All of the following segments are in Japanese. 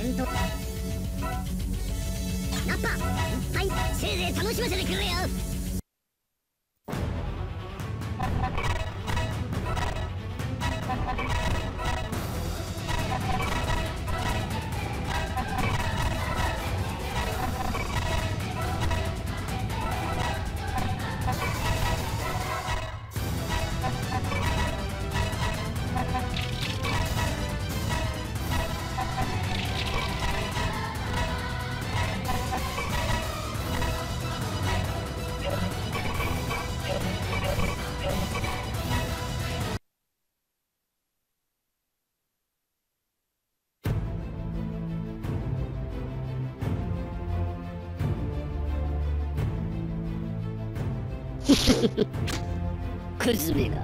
戦闘ナッパいっぱいせいぜい楽しませてくれよ。クズめが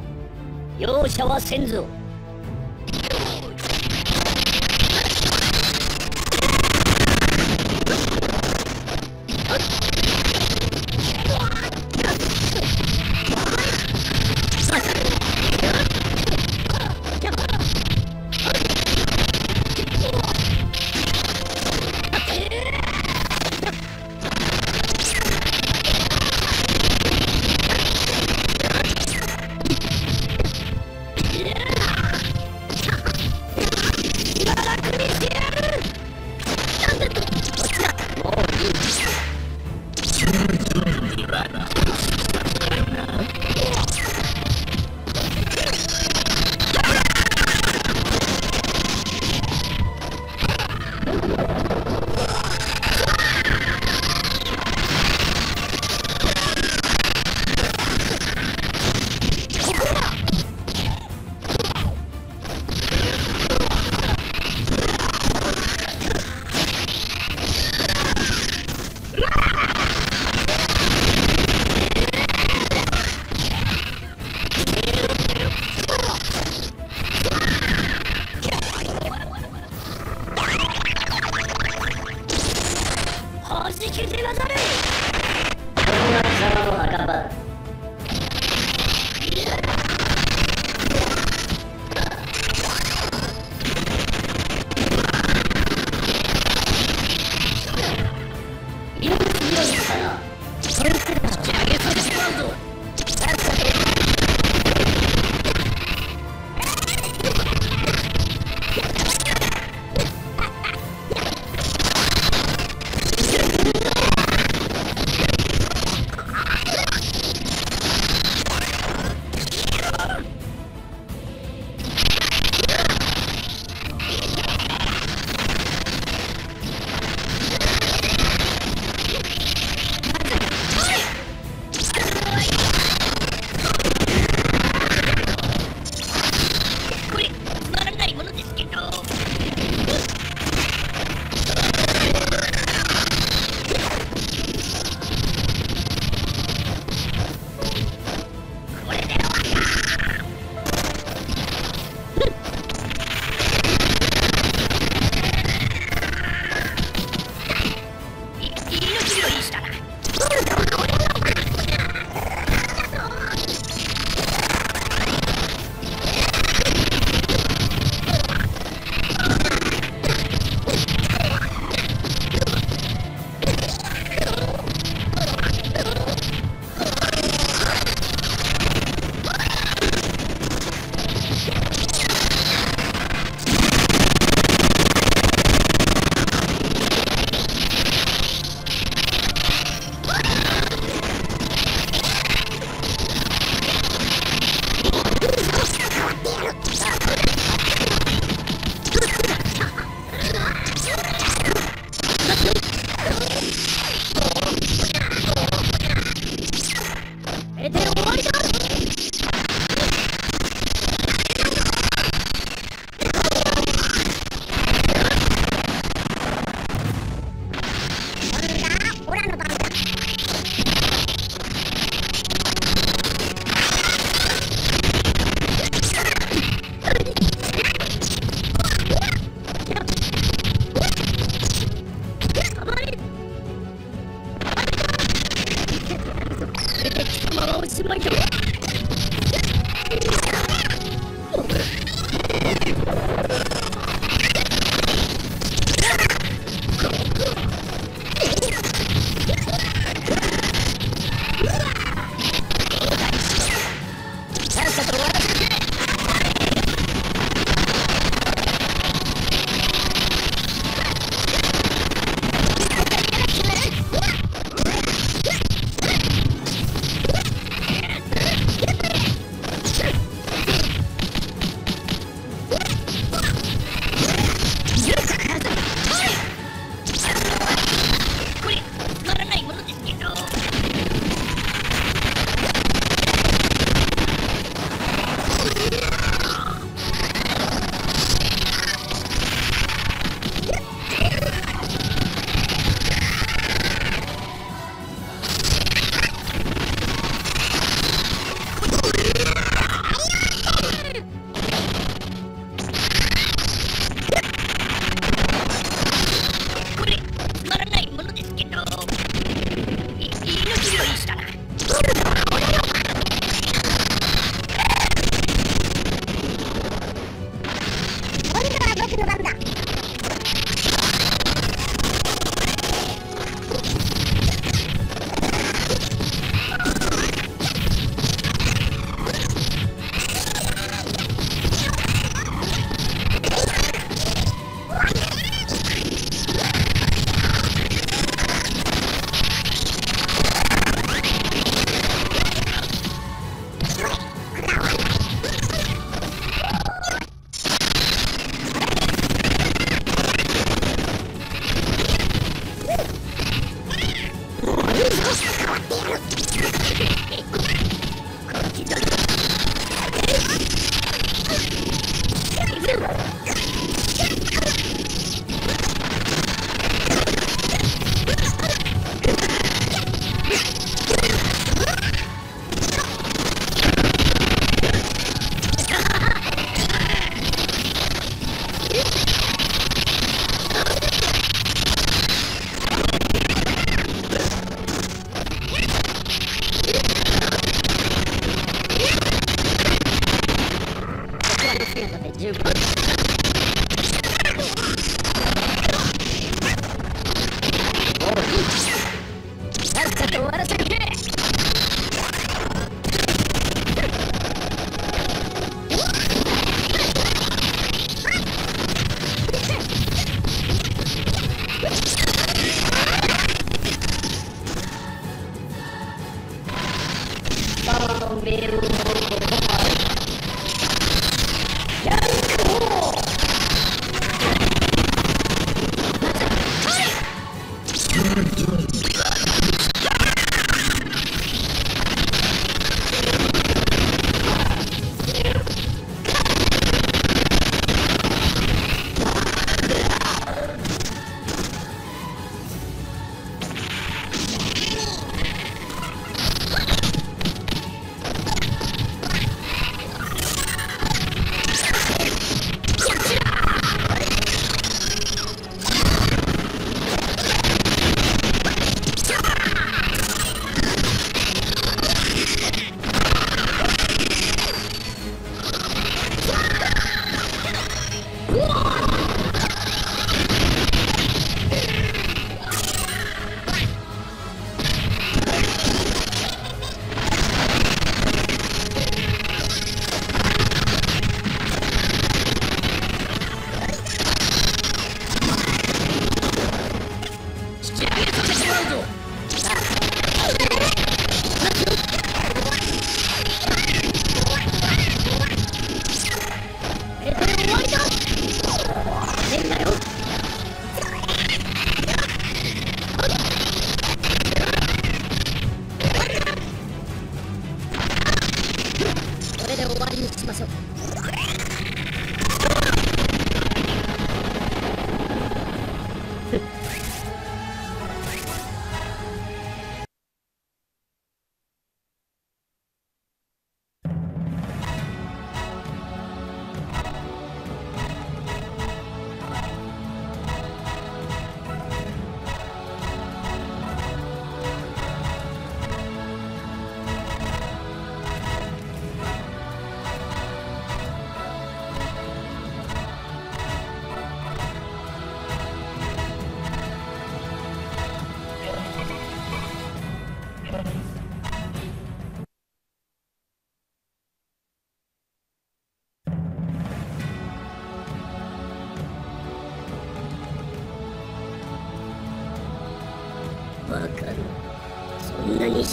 容赦はせんぞ。はじけてなされこれが貴様の墓場 Só meu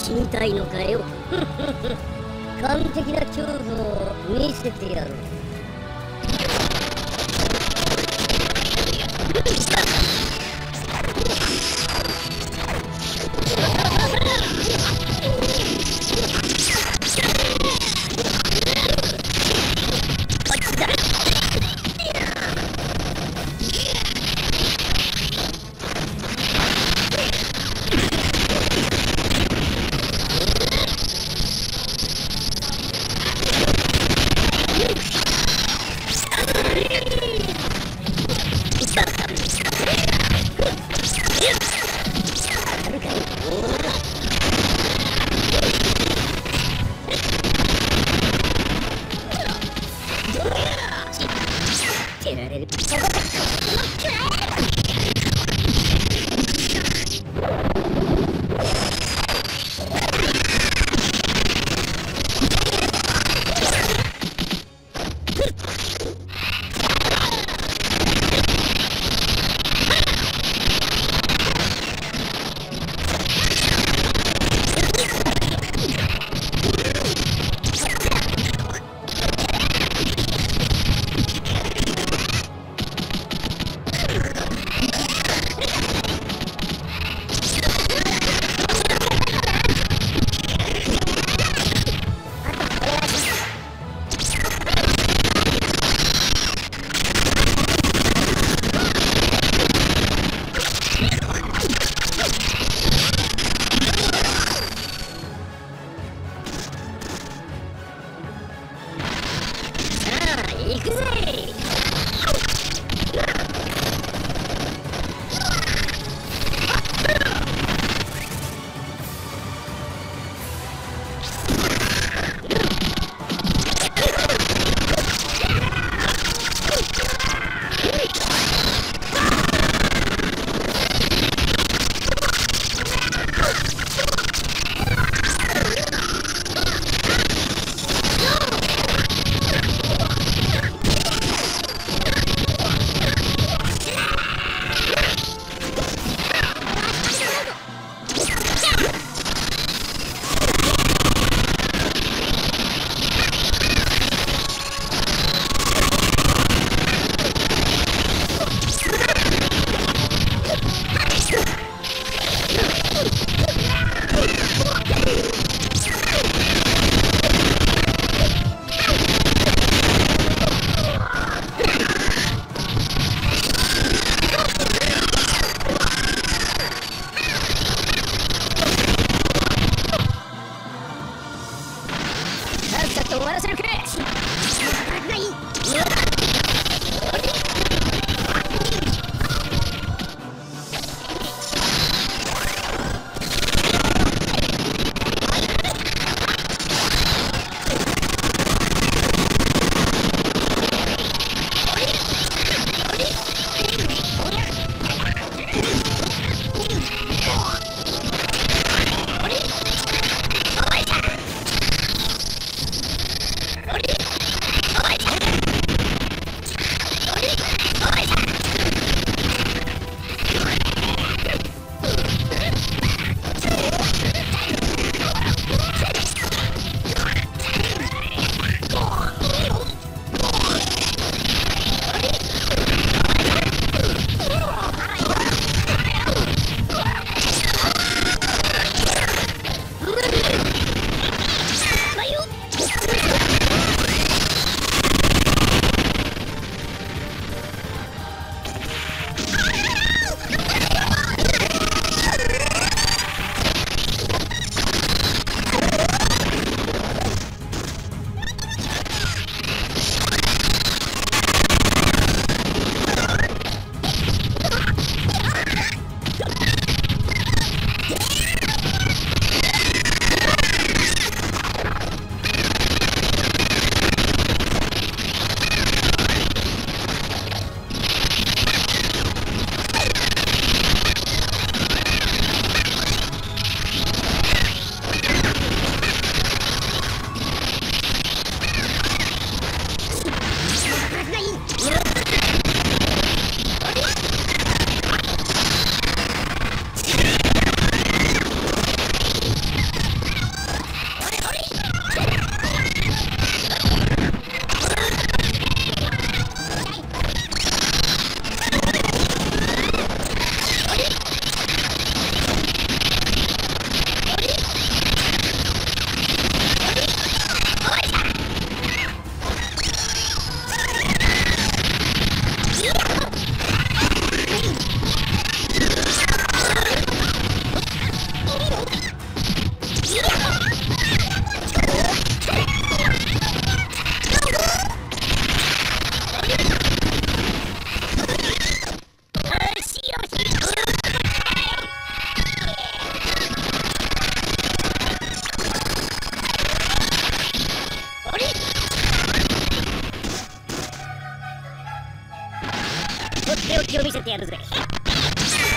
死にたいのかよ 完璧な恐怖を見せてやろう。şey verelim.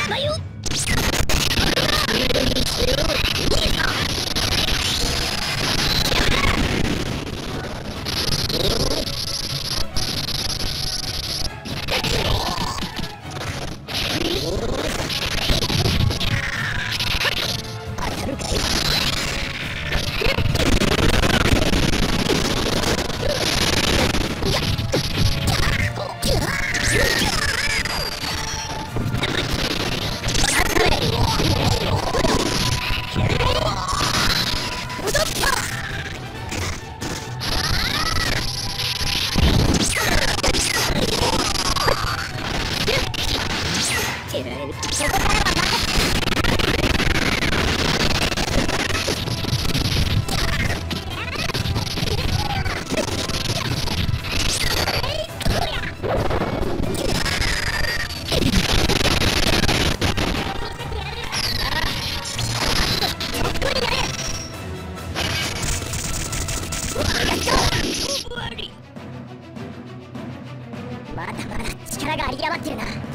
まよ。まだまだ力が有り余ってるな。